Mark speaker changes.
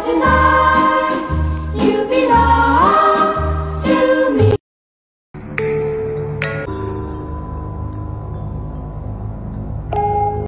Speaker 1: tonight.